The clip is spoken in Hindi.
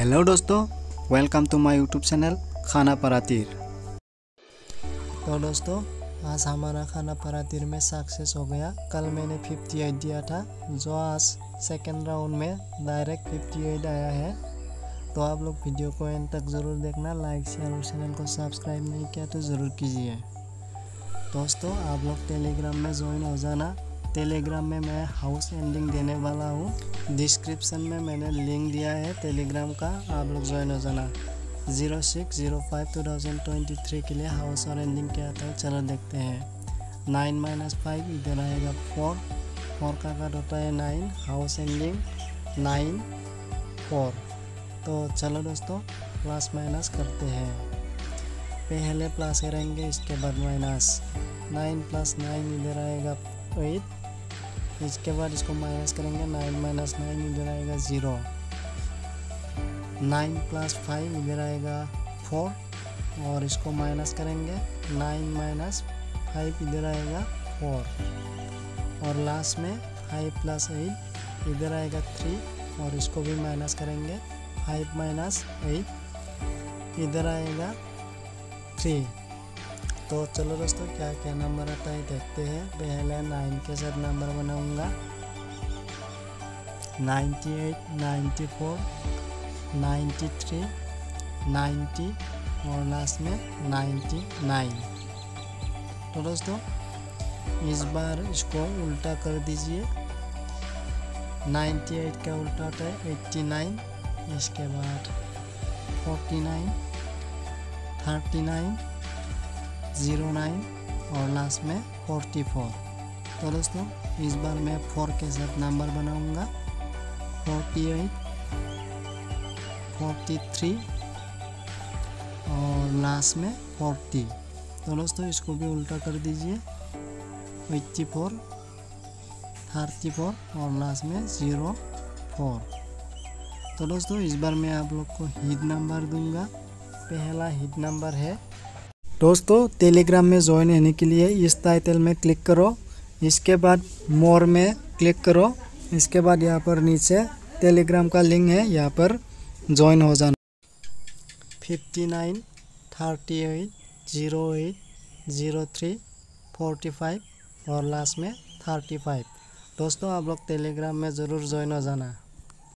हेलो दोस्तों welcome to my YouTube channel खाना परातीर। तो दोस्तों, आज हमारा खाना परातीर में सक्सेस हो गया। कल मैंने 58 दिया था, जो आज सेकेंड राउंड में डायरेक्ट 58 आया है। तो आप लोग वीडियो को एंड तक ज़रूर देखना लाइक शेयर और चैनल को सब्सक्राइब नहीं किया तो ज़रूर कीजिए। दोस्तों, आप लोग टेलीग्राम में ज्वाइन हो जाना। टेलीग्राम में मैं हाउस एंडिंग देने वाला हूँ। डिस्क्रिप्शन में मैंने लिंक दिया है टेलीग्राम का। आप लोग ज्वाइन हो जाना। Zero six zero five two thousand twenty three के लिए हाउस और एंडिंग क्या आता है? चलो देखते हैं। नाइन माइनस फाइव इधर आएगा फोर फोर का कट होता है nine house ending nine four तो चलो दोस्तों प्लस माइनस करते हैं। पहले प्लस करेंगे, इसके बाद माइनस नाइन प्लस नाइन इधर आएगा एट इसके बाद इसको माइनस करेंगे नाइन माइनस नाइन इधर आएगा ज़ीरो नाइन प्लस फाइव इधर आएगा फोर और इसको माइनस करेंगे नाइन माइनस फाइव इधर आएगा फोर और लास्ट में फाइव प्लस एट इधर आएगा थ्री और इसको भी माइनस करेंगे फाइव माइनस एट इधर आएगा थ्री तो चलो दोस्तों क्या क्या नंबर आता है देखते हैं। पहले नाइन के साथ नंबर बनाऊँगा। Ninety eight ninety four ninety three ninety और लास्ट में नाइन्टी नाइन तो दोस्तों, इस बार इसको उल्टा कर दीजिए। नाइन्टी एट का उल्टा होता है एट्टी नाइन इसके बाद forty nine thirty nine zero nine और लास्ट में फोर्टी फोर तो दोस्तों, इस बार मैं फोर के साथ नंबर बनाऊँगा। फोर्टी एट फोर्टी थ्री और लास्ट में फोर्टी तो दोस्तों, इसको भी उल्टा कर दीजिए। एट्टी फोर थर्टी फोर और लास्ट में ज़ीरो फोर तो दोस्तों, इस बार मैं आप लोग को हिट नंबर दूँगा। पहला हिट नंबर है दोस्तों टेलीग्राम में ज्वाइन होने के लिए इस टाइटल में क्लिक करो। इसके बाद मोर में क्लिक करो। इसके बाद यहाँ पर नीचे टेलीग्राम का लिंक है, यहाँ पर ज्वाइन हो जाना। Fifty nine thirty eight zero eight zero three forty five और लास्ट में थर्टी फाइव दोस्तों, आप लोग टेलीग्राम में ज़रूर ज्वाइन हो जाना।